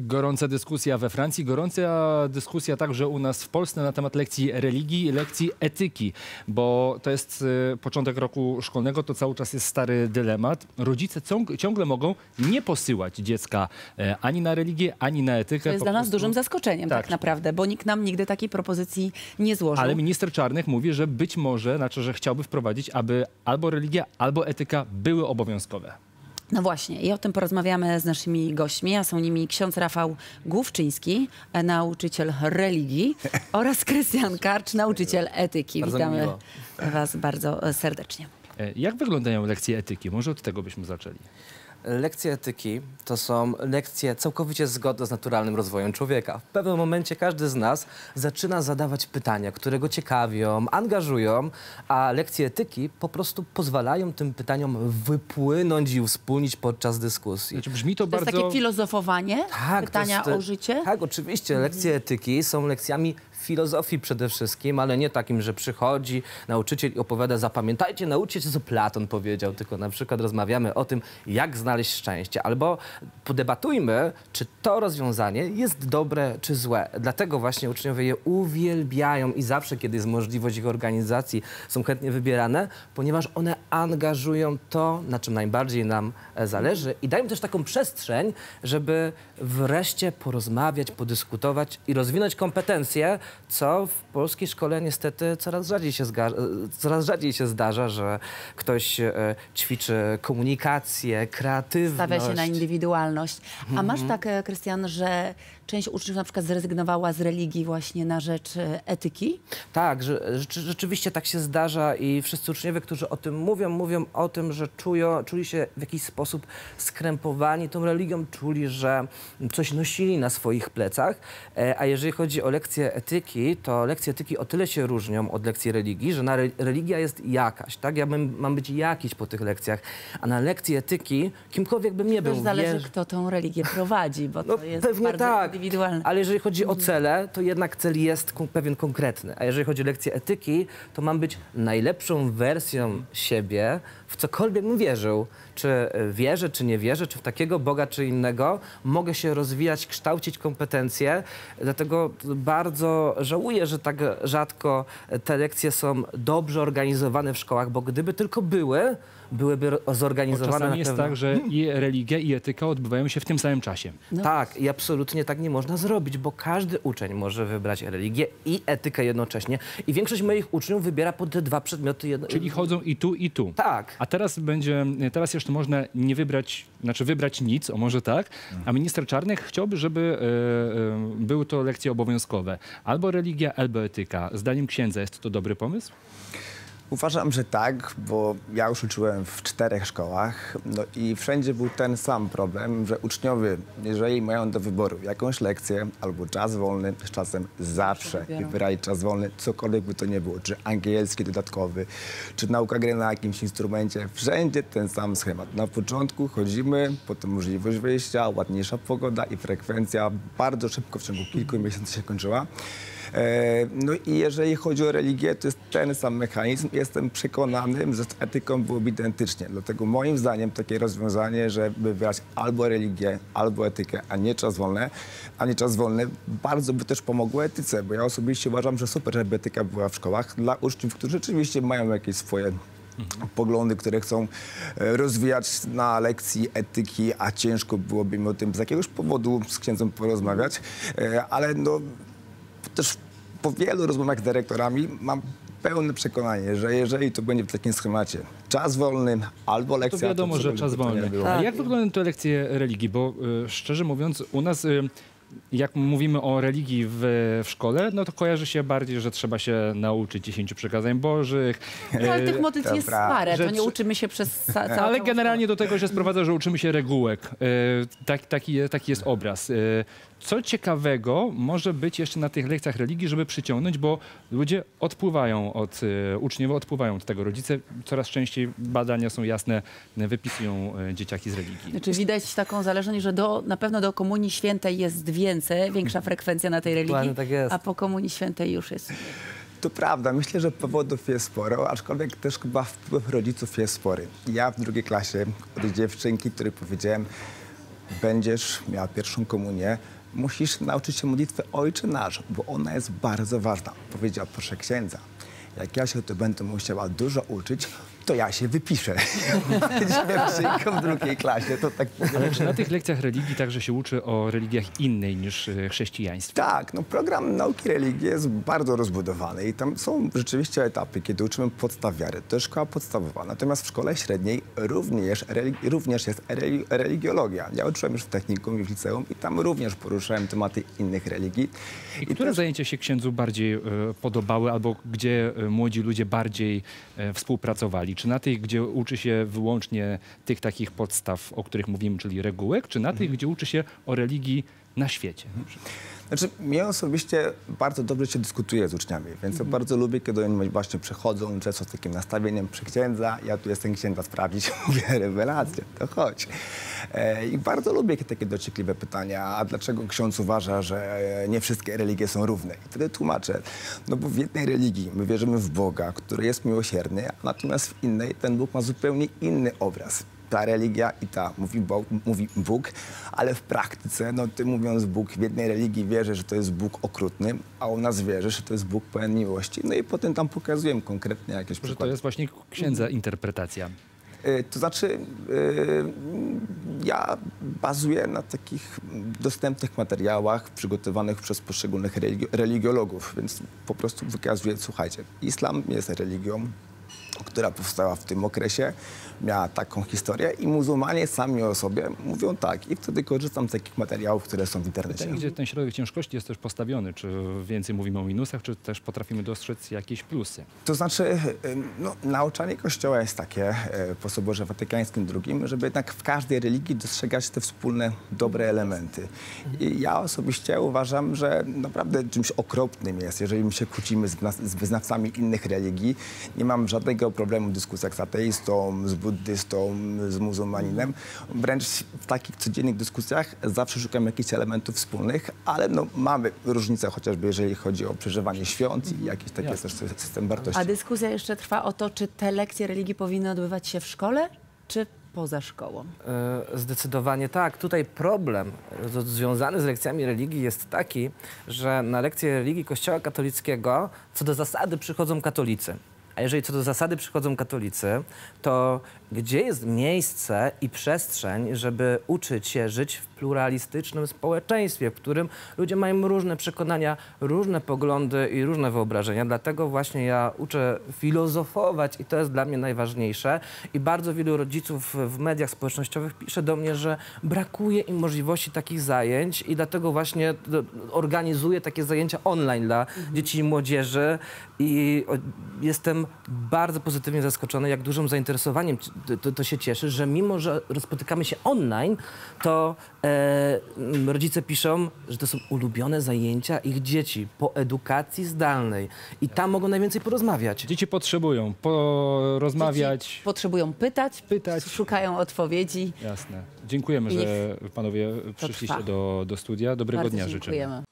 Gorąca dyskusja we Francji, gorąca dyskusja także u nas w Polsce na temat lekcji religii i lekcji etyki, bo to jest y, początek roku szkolnego, to cały czas jest stary dylemat. Rodzice ciąg, ciągle mogą nie posyłać dziecka e, ani na religię, ani na etykę. To jest dla nas prostu- dużym zaskoczeniem tak. Tak. naprawdę, bo nikt nam nigdy takiej propozycji nie złożył. Ale minister Czarnych mówi, że być może, znaczy, że chciałby wprowadzić, aby albo religia, albo etyka były obowiązkowe. No właśnie, i o tym porozmawiamy z naszymi gośćmi, a są nimi ksiądz Rafał Główczyński, nauczyciel religii oraz Krystian Karcz, nauczyciel etyki. Bardzo Witamy miło. Was bardzo serdecznie. E, Jak wyglądają lekcje etyki? Może od tego byśmy zaczęli. Lekcje etyki to są lekcje całkowicie zgodne z naturalnym rozwojem człowieka. W pewnym momencie każdy z nas zaczyna zadawać pytania, które go ciekawią, angażują, a lekcje etyki po prostu pozwalają tym pytaniom wypłynąć i uspólnić podczas dyskusji. Znaczy, brzmi to, To jest bardzo... takie filozofowanie, Tak, pytania jest, o życie. Tak, oczywiście. Lekcje etyki są lekcjami filozofii przede wszystkim, ale nie takim, że przychodzi nauczyciel i opowiada, zapamiętajcie, nauczcie co Platon powiedział, tylko na przykład rozmawiamy o tym, jak znaleźć szczęście, albo podebatujmy, czy to rozwiązanie jest dobre, czy złe. Dlatego właśnie uczniowie je uwielbiają i zawsze, kiedy jest możliwość ich organizacji, są chętnie wybierane, ponieważ one angażują to, na czym najbardziej nam e, zależy i dają też taką przestrzeń, żeby wreszcie porozmawiać, podyskutować i rozwinąć kompetencje, co w polskiej szkole niestety coraz rzadziej się, coraz rzadziej się zdarza, że ktoś e, ćwiczy komunikację, kreatywność. Stawia się na indywidualność. A masz Mhm. tak, e, Krystian, że część uczniów na przykład zrezygnowała z religii właśnie na rzecz e, etyki? Tak, że, rzeczy- rzeczywiście tak się zdarza i wszyscy uczniowie, którzy o tym mówią, mówią o tym, że czują, czuli się w jakiś sposób skrępowani tą religią, czuli, że coś nosili na swoich plecach. E, A jeżeli chodzi o lekcje etyki, to lekcje etyki o tyle się różnią od lekcji religii, że na re, religia jest jakaś, tak? Ja bym, mam być jakiś po tych lekcjach, a na lekcji etyki, kimkolwiek bym nie To był, już zależy, wierz- kto tą religię prowadzi, bo to no, jest pewnie bardzo tak, indywidualne. ale jeżeli chodzi o cele, to jednak cel jest pewien konkretny. A jeżeli chodzi o lekcję etyki, to mam być najlepszą wersją siebie, w cokolwiek bym wierzył. Czy e, wierzę, czy nie wierzę, czy w takiego Boga, czy innego, mogę się rozwijać, kształcić kompetencje. Dlatego bardzo żałuję, że tak rzadko te lekcje są dobrze organizowane w szkołach, bo gdyby tylko były, byłyby Bo zorganizowane na czasami jest tak, że i religia, i etyka odbywają się w tym samym czasie. No. Tak, i absolutnie tak nie można zrobić, bo każdy uczeń może wybrać religię i etykę jednocześnie. I większość moich uczniów wybiera po te dwa przedmioty jedno... Czyli chodzą i tu, i tu. Tak. A teraz będzie, teraz jeszcze można nie wybrać, znaczy wybrać nic, o może tak, a minister Czarnek chciałby, żeby e, e, były to lekcje obowiązkowe. Albo religia, albo etyka. Zdaniem księdza jest to dobry pomysł? Uważam, że tak, bo ja już uczyłem w czterech szkołach no i wszędzie był ten sam problem, że uczniowie, jeżeli mają do wyboru jakąś lekcję albo czas wolny, z czasem zawsze wybierali czas wolny, cokolwiek by to nie było, czy angielski dodatkowy, czy nauka gry na jakimś instrumencie, wszędzie ten sam schemat. Na początku chodzimy, potem możliwość wyjścia, ładniejsza pogoda i frekwencja bardzo szybko w ciągu kilku miesięcy się kończyła. E, No i jeżeli chodzi o religię, to jest ten sam mechanizm. Jestem przekonany, że z etyką byłoby identycznie. Dlatego moim zdaniem takie rozwiązanie, żeby wybrać albo religię, albo etykę, a nie czas wolny, a nie czas wolny, bardzo by też pomogło etyce, bo ja osobiście uważam, że super, żeby etyka była w szkołach dla uczniów, którzy rzeczywiście mają jakieś swoje poglądy, które chcą e, rozwijać na lekcji etyki, a ciężko byłoby im o tym z jakiegoś powodu z księdzem porozmawiać, E, ale no też po wielu rozmowach z dyrektorami mam pełne przekonanie, że jeżeli to będzie w takim schemacie czas wolny albo To lekcja... wiadomo, że cokolwiek czas to wolny. A jak wyglądają te lekcje religii? Bo y, szczerze mówiąc, u nas... Y, jak mówimy o religii w, w szkole, no to kojarzy się bardziej, że trzeba się nauczyć dziesięciu przykazań bożych. No, ale y, tych modlitw jest parę, to Rzeczy- nie uczymy się przez ca- całą Ale generalnie do tego się sprowadza, że uczymy się regułek. E, tak, taki, taki jest obraz. E, co ciekawego może być jeszcze na tych lekcjach religii, żeby przyciągnąć, bo ludzie odpływają od, e, uczniowie odpływają od tego. Rodzice coraz częściej, badania są jasne, wypisują e, dzieciaki z religii. Znaczy widać taką zależność, że do, na pewno do Komunii Świętej jest więcej, większa frekwencja na tej religii, tak jest. a po Komunii Świętej już jest. To prawda, myślę, że powodów jest sporo, aczkolwiek też chyba wpływ rodziców jest spory. Ja w drugiej klasie od dziewczynki, której powiedziałem, będziesz miała pierwszą komunię, musisz nauczyć się modlitwy Ojcze Nasz, bo ona jest bardzo ważna. Powiedział proszę księdza, jak ja się to będę musiała dużo uczyć, to ja się wypiszę. Będziemy w drugiej klasie, to tak Ale czy na tych lekcjach religii także się uczy o religiach innej niż e, chrześcijaństwo? Tak, no program nauki religii jest bardzo rozbudowany i tam są rzeczywiście etapy, kiedy uczymy podstaw wiary. To jest szkoła podstawowa. Natomiast w szkole średniej również, religi- również jest religi- religiologia. Ja uczyłem już w technikum i w liceum i tam również poruszałem tematy innych religii. I które zajęcia się księdzu bardziej e, podobały albo gdzie e, młodzi ludzie bardziej e, współpracowali? Czy na tych, gdzie uczy się wyłącznie tych takich podstaw, o których mówimy, czyli regułek, czy na tych, gdzie uczy się o religii na świecie? Znaczy, mnie osobiście bardzo dobrze się dyskutuje z uczniami, więc ja bardzo lubię, kiedy oni właśnie przychodzą często z takim nastawieniem przy księdza, ja tu jestem księdza sprawdzić, mówię rewelację, to chodź. E, I bardzo lubię takie dociekliwe pytania, a dlaczego ksiądz uważa, że nie wszystkie religie są równe? I wtedy tłumaczę, no bo w jednej religii my wierzymy w Boga, który jest miłosierny, a natomiast w innej ten Bóg ma zupełnie inny obraz ta religia i ta mówi, Bóg, mówi Bóg, ale w praktyce, no ty mówiąc Bóg, w jednej religii wierzy, że to jest Bóg okrutny, a u nas wierzy, że to jest Bóg pełen miłości. No i potem tam pokazuję konkretnie jakieś Że to przykłady. jest właśnie księdza interpretacja. Y, To znaczy, y, ja bazuję na takich dostępnych materiałach przygotowanych przez poszczególnych religi- religiologów, więc po prostu wykazuję, słuchajcie, islam jest religią, która powstała w tym okresie, miała taką historię i muzułmanie sami o sobie mówią tak i wtedy korzystam z takich materiałów, które są w internecie. Pytanie, gdzie ten środek ciężkości jest też postawiony? Czy więcej mówimy o minusach, czy też potrafimy dostrzec jakieś plusy? To znaczy, no, nauczanie Kościoła jest takie y, po Soborze Watykańskim II, żeby jednak w każdej religii dostrzegać te wspólne, dobre elementy. I ja osobiście uważam, że naprawdę czymś okropnym jest, jeżeli my się kłócimy z wyznawcami innych religii. Nie mam żadnego problemu w dyskusjach z ateistą, z buddystą, z muzułmaninem. Wręcz w takich codziennych dyskusjach zawsze szukam jakichś elementów wspólnych, ale no, mamy różnice chociażby jeżeli chodzi o przeżywanie świąt i jakiś taki jest też system wartości. A dyskusja jeszcze trwa o to, czy te lekcje religii powinny odbywać się w szkole, czy poza szkołą. E, Zdecydowanie tak. Tutaj problem związany z lekcjami religii jest taki, że na lekcje religii Kościoła katolickiego co do zasady przychodzą katolicy. A jeżeli co do zasady przychodzą katolicy, to gdzie jest miejsce i przestrzeń, żeby uczyć się żyć w pluralistycznym społeczeństwie, w którym ludzie mają różne przekonania, różne poglądy i różne wyobrażenia. Dlatego właśnie ja uczę filozofować i to jest dla mnie najważniejsze. I bardzo wielu rodziców w mediach społecznościowych pisze do mnie, że brakuje im możliwości takich zajęć i dlatego właśnie organizuję takie zajęcia online dla dzieci i młodzieży i jestem bardzo pozytywnie zaskoczony, jak dużym zainteresowaniem to, to się cieszy, że mimo, że spotykamy się online, to e, rodzice piszą, że to są ulubione zajęcia ich dzieci po edukacji zdalnej i tam mogą najwięcej porozmawiać. Dzieci potrzebują porozmawiać. Dzieci potrzebują pytać, Pytać. szukają odpowiedzi. Jasne. Dziękujemy, że panowie przyszliście do, do studia. Dobrego Bardzo dnia życzę. dziękujemy.